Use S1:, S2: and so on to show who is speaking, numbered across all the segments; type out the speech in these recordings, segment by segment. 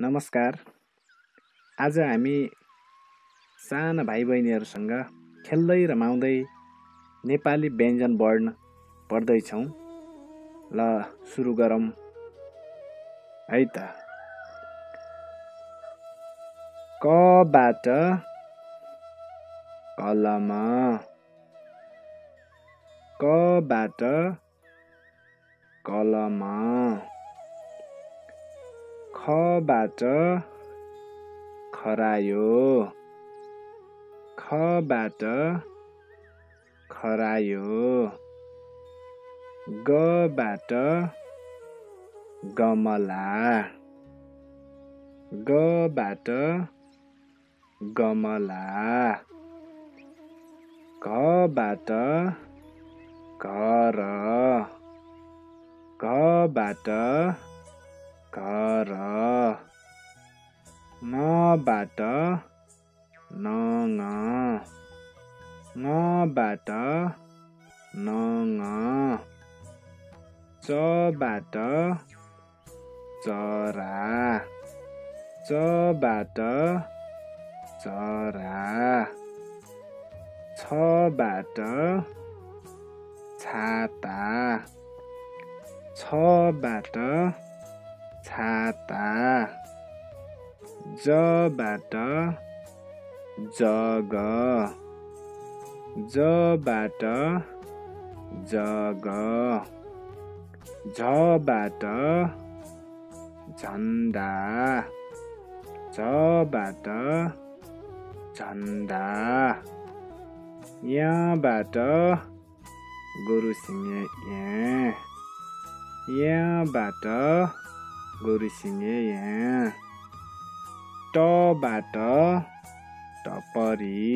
S1: नमस्कार। आज हामी साना भाइ बहिनीहरूसँग खेल्दै रमाउँदै नेपाली व्यञ्जन वर्ण पढ्दैछौँ। ल सुरु गरौँ। है त। कबाट कलम। कबाट कलम। खबाट खरायो। खबाट खरायो। गबाट गमला। गबाट गमला। घबाट घर। घबाट घर नबाट नङ नबाट नङ चबाट चरा चबाट चरा छबाट छाता छबाट छाता जबाट जग जबाट जग झबाट झन्डा झबाट झन्डा यहाँबाट गोरु सिङ्गे यहाँ यहाँबाट गोरु सिङ्गे यहाँ। टबाट टपरी।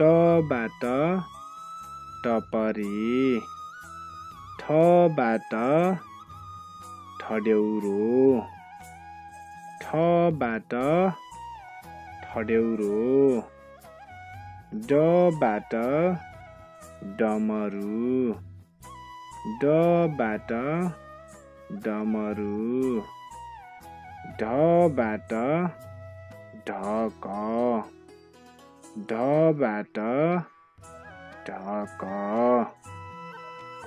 S1: टबाट टपरी। ठबाट ठड्याउरो ठबाट ठड्याउरो डबाट डमरु। डबाट डमरु। ढबाट ढक ढबाट ढक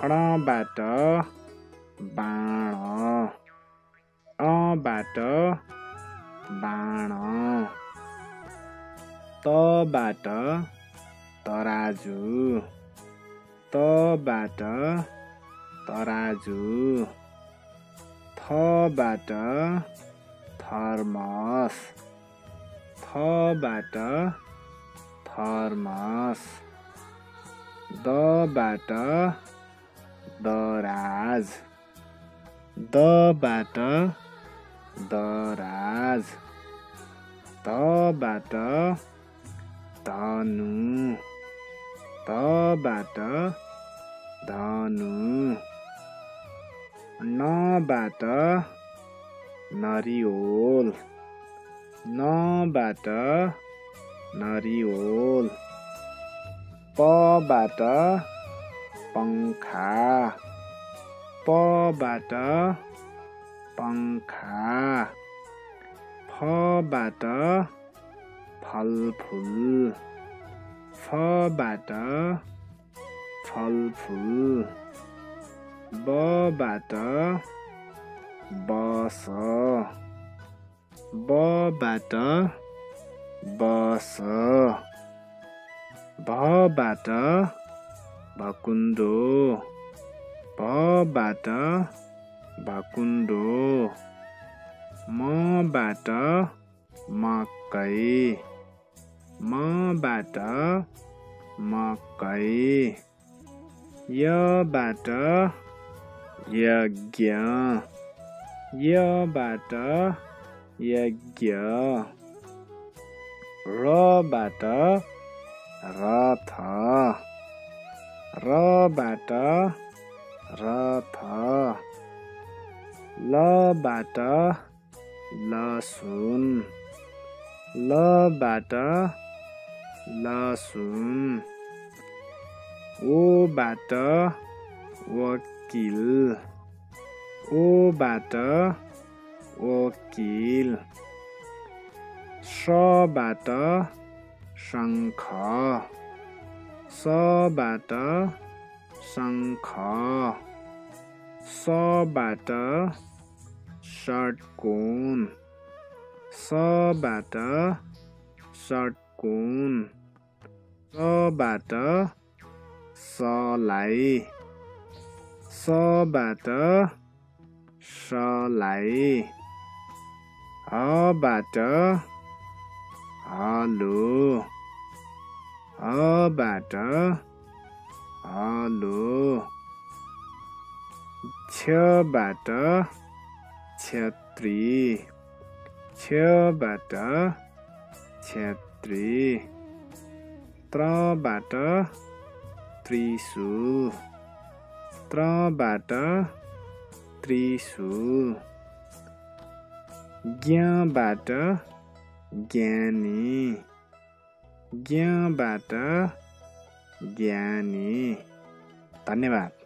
S1: अणबाट बाण। अबाट बाण। तबाट तराजु। तबाट तराजु। थबाट थर्मस। थबाट थर्मस। दबाट दराज। दबाट दराज। धबाट धनु। धबाट धनु। नबाट नरिवल। नबाट नरिवल। पबाट पङ्खा। पबाट पङ्खा। फबाट फलफुल। फबाट फलफुल। बबाट बस बबाट बस भबाट भकुन्डो भबाट भकुन्डो मबाट मकै मबाट मकै यबाट यज्ञ। यबाट यज्ञ। रबाट रथ। रबाट रथ। लबाट लसुन। लबाट लसुन। ओबाट वकिल। ओबाट वकिल। सबाट शङ्ख। सबाट शङ्ख। सबाट षटकोण। सबाट षटकोण। सबाट सलाई। सबाट सलाई। हबाट हलो। हबाट हलो। छबाट छत्री। छबाट छत्री। त्रबाट त्रिशुल त्रबाट त्रिशुल ज्ञबाट ज्ञानी। ज्ञबाट ज्ञानी। धन्यवाद।